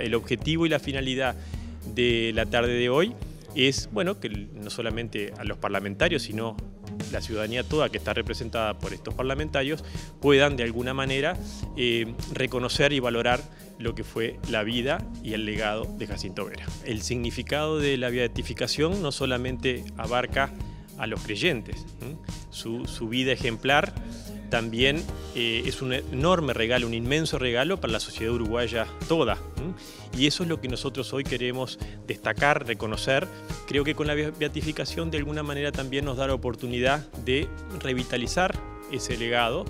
el objetivo y la finalidad de la tarde de hoy es, bueno, que no solamente a los parlamentarios, sino la ciudadanía toda que está representada por estos parlamentarios puedan de alguna manera eh, reconocer y valorar lo que fue la vida y el legado de Jacinto Vera. El significado de la beatificación no solamente abarca a los creyentes, su, su vida ejemplar también eh, es un enorme regalo, un inmenso regalo para la sociedad uruguaya toda. Y eso es lo que nosotros hoy queremos destacar, reconocer. Creo que con la beatificación de alguna manera también nos da la oportunidad de revitalizar ese legado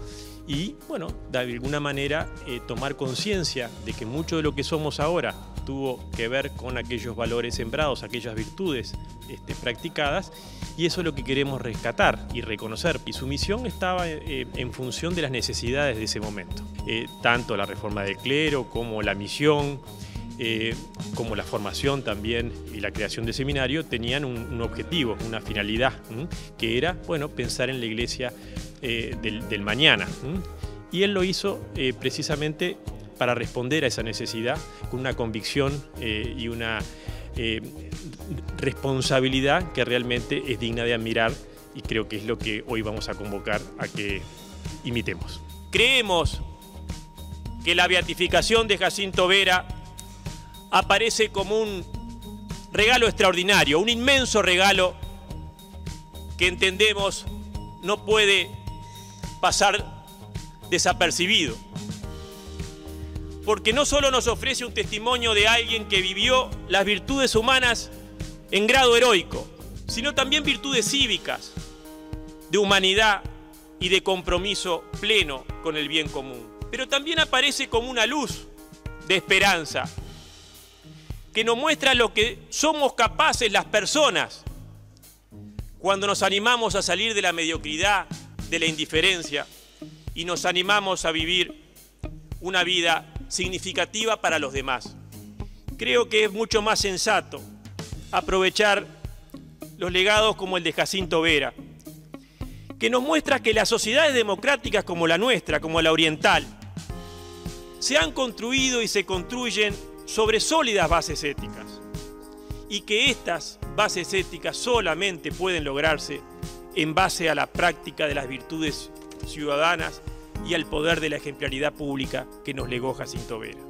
y, bueno, de alguna manera eh, tomar conciencia de que mucho de lo que somos ahora tuvo que ver con aquellos valores sembrados, aquellas virtudes este, practicadas, y eso es lo que queremos rescatar y reconocer. Y su misión estaba eh, en función de las necesidades de ese momento. Eh, tanto la reforma del clero como la misión, como la formación también y la creación de seminario tenían un, objetivo, una finalidad, que era bueno, pensar en la iglesia eh, del, mañana. Y él lo hizo eh, precisamente para responder a esa necesidad con una convicción eh, y una responsabilidad que realmente es digna de admirar y creo que es lo que hoy vamos a convocar a que imitemos. Creemos que la beatificación de Jacinto Vera aparece como un regalo extraordinario, un inmenso regalo que entendemos no puede pasar desapercibido. Porque no solo nos ofrece un testimonio de alguien que vivió las virtudes humanas en grado heroico, sino también virtudes cívicas, de humanidad y de compromiso pleno con el bien común. Pero también aparece como una luz de esperanza, que nos muestra lo que somos capaces las personas cuando nos animamos a salir de la mediocridad, de la indiferencia y nos animamos a vivir una vida significativa para los demás. Creo que es mucho más sensato aprovechar los legados como el de Jacinto Vera, que nos muestra que las sociedades democráticas como la nuestra, como la oriental, se han construido y se construyen sobre sólidas bases éticas y que estas bases éticas solamente pueden lograrse en base a la práctica de las virtudes ciudadanas y al poder de la ejemplaridad pública que nos legó Jacinto Vera.